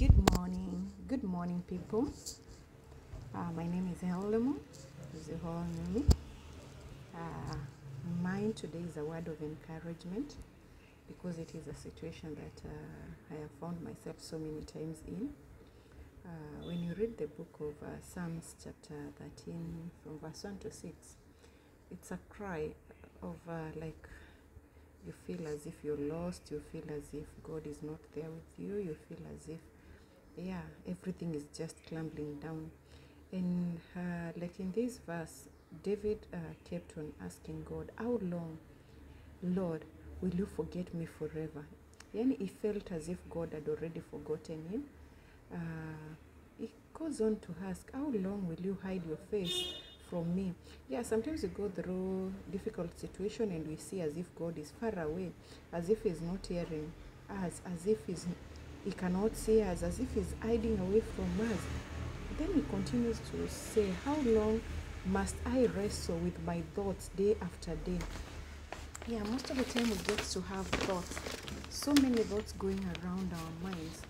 Good morning. Good morning, people. Uh, my name is Heldamore. All know. Uh, mine today is a word of encouragement because it is a situation that uh, I have found myself so many times in. Uh, when you read the book of uh, Psalms, chapter 13, from verse 1 to 6, it's a cry of uh, like you feel as if you're lost, you feel as if God is not there with you, you feel as if, yeah, everything is just crumbling down. And uh, like in this verse, David uh, kept on asking God, How long, Lord, will you forget me forever? Yani he felt as if God had already forgotten him. Uh, he goes on to ask, How long will you hide your face from me? Yeah, sometimes we go through difficult situation and we see as if God is far away, as if He's not hearing us, as if he's, He cannot see us, as if He's hiding away from us. Then He continues to say, How long must I wrestle with my thoughts day after day? Yeah, most of the time we get to have thoughts, so many thoughts going around our minds.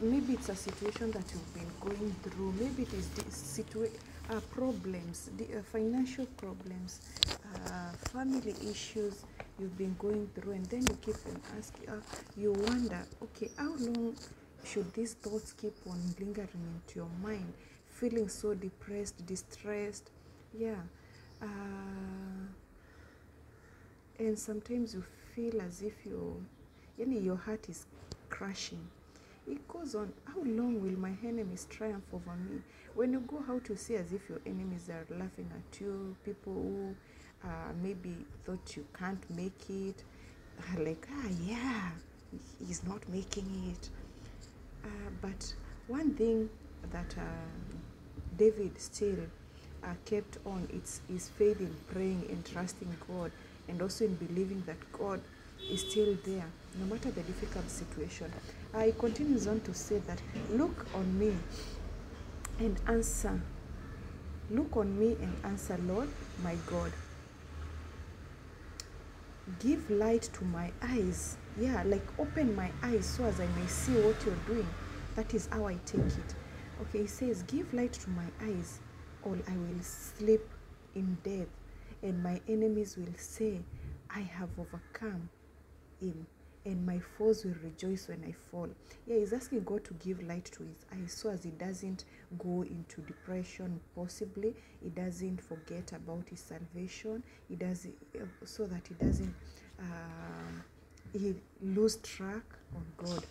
Maybe it's a situation that you've been going through. Maybe it is situa- uh, problems, the uh, financial problems, uh, family issues you've been going through, and then you keep on asking. Uh, you wonder, okay, how long should these thoughts keep on lingering into your mind, feeling so depressed, distressed? Yeah. Uh, and sometimes you feel as if your yani your heart is crashing it goes on how long will my enemies triumph over me when you go out you see as if your enemies are laughing at you people who uh, maybe thought you can't make it like ah yeah he's not making it uh, but one thing that uh, david still uh, kept on it's his faith in praying and trusting god and also in believing that God is still there, no matter the difficult situation. Uh, he continues on to say that, Look on me and answer. Look on me and answer, Lord, my God. Give light to my eyes. Yeah, like open my eyes so as I may see what you're doing. That is how I take it. Okay, he says, Give light to my eyes, or I will sleep in death and my enemies will say, I have overcome him, and my foes will rejoice when I fall. Yeah, he's asking God to give light to his eyes so as he doesn't go into depression, possibly. He doesn't forget about his salvation. He does so that he doesn't uh, he lose track on God.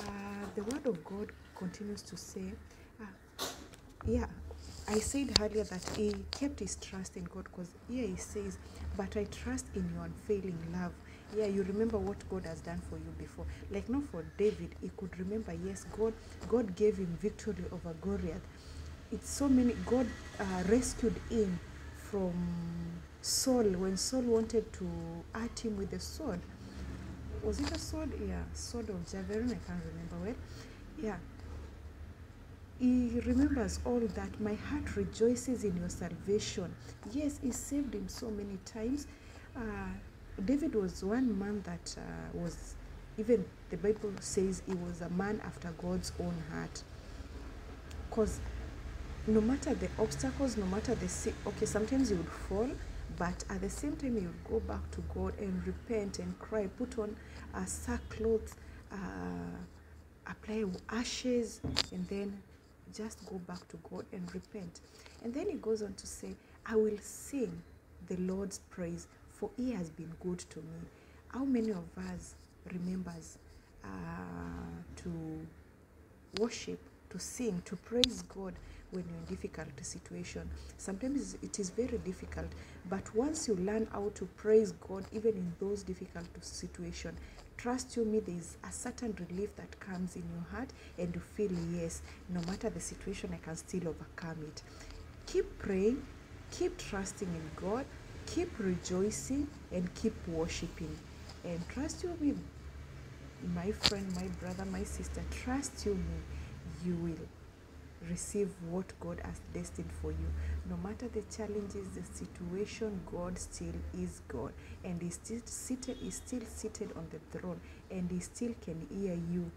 Uh, the word of God continues to say, uh, yeah, I said earlier that he kept his trust in God because here he says, But I trust in your unfailing love. Yeah, you remember what God has done for you before. Like not for David, he could remember, yes, God God gave him victory over Goliath. It's so many God uh, rescued him from Saul when Saul wanted to hurt him with the sword. Was it a sword? Yeah, sword of Javelin, I can't remember well. Yeah, he remembers all that. My heart rejoices in your salvation. Yes, he saved him so many times. Uh, David was one man that uh, was, even the Bible says he was a man after God's own heart. Because no matter the obstacles, no matter the, okay, sometimes you would fall, but at the same time you would go back to God and repent and cry, put on a sackcloth, uh, apply ashes, and then just go back to God and repent. And then he goes on to say, I will sing the Lord's praise, for he has been good to me. How many of us remembers uh, to worship, to sing, to praise God when you're in difficult situation? Sometimes it is very difficult, but once you learn how to praise God, even in those difficult situations, trust you me there's a certain relief that comes in your heart and you feel yes no matter the situation i can still overcome it keep praying keep trusting in god keep rejoicing and keep worshiping and trust you me my friend my brother my sister trust you me you will receive what God has destined for you. No matter the challenges, the situation, God still is God, and He still seated. Is still seated on the throne, and He still can hear you.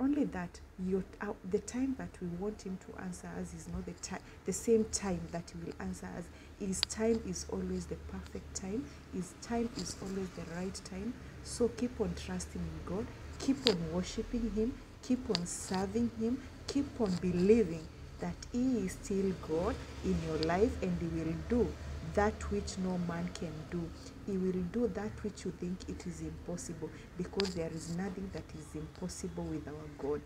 Only that your, uh, the time that we want him to answer us is not the time the same time that he will answer us. His time is always the perfect time. His time is always the right time. So keep on trusting in god. Keep on worshiping him. Keep on serving him. Keep on believing that he is still god in your life and he will do that which no man can do he will do that which you think it is impossible because there is nothing that is impossible with our god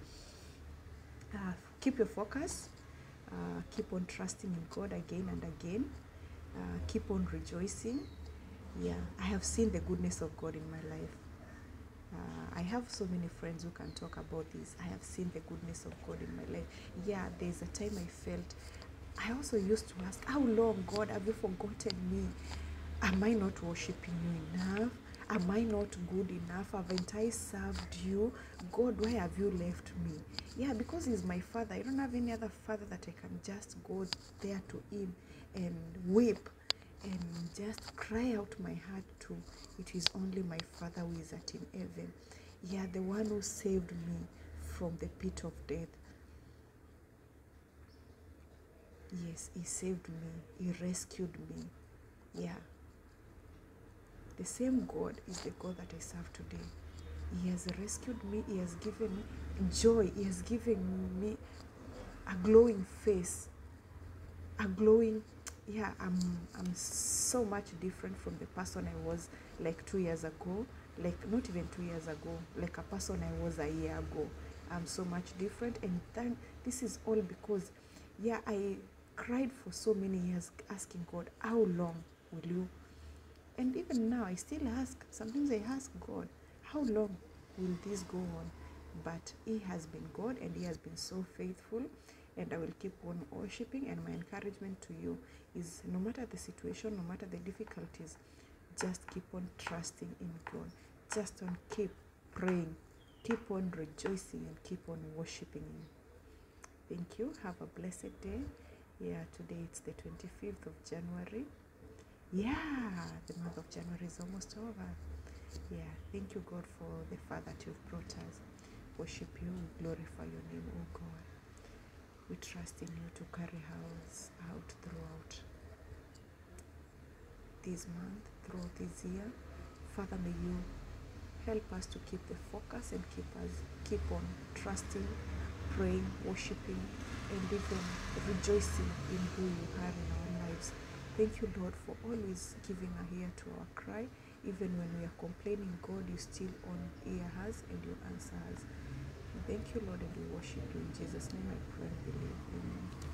uh, keep your focus uh, keep on trusting in god again and again uh, keep on rejoicing yeah i have seen the goodness of god in my life uh, I have so many friends who can talk about this. I have seen the goodness of God in my life. Yeah, there's a time I felt. I also used to ask, How long, God, have you forgotten me? Am I not worshiping you enough? Am I not good enough? Haven't I served you? God, why have you left me? Yeah, because He's my Father. I don't have any other Father that I can just go there to Him and weep and just cry out my heart to. It is only my Father who is at in heaven. Yeah, the one who saved me from the pit of death. Yes, He saved me. He rescued me. Yeah. The same God is the God that I serve today. He has rescued me. He has given me joy. He has given me a glowing face, a glowing. Yeah, I'm I'm so much different from the person I was like two years ago. Like not even two years ago. Like a person I was a year ago. I'm so much different, and then this is all because, yeah, I cried for so many years asking God, how long will you and even now, I still ask, sometimes I ask God, how long will this go on? But He has been God and He has been so faithful, and I will keep on worshiping. And my encouragement to you is no matter the situation, no matter the difficulties, just keep on trusting in God. Just on keep praying, keep on rejoicing, and keep on worshiping Him. Thank you. Have a blessed day. Yeah, today it's the 25th of January. Yeah, the month of January is almost over. Yeah, thank you, God, for the far that you've brought us. Worship you, we glorify your name, oh God. We trust in you to carry us out throughout this month, throughout this year. Father, may you help us to keep the focus and keep us keep on trusting, praying, worshiping, and even rejoicing in who you are in our lives. Thank you, Lord, for always giving a ear to our cry. Even when we are complaining, God, you still on ear us and you answer us. Thank you, Lord, and we worship you. In Jesus' name I pray and believe. Amen.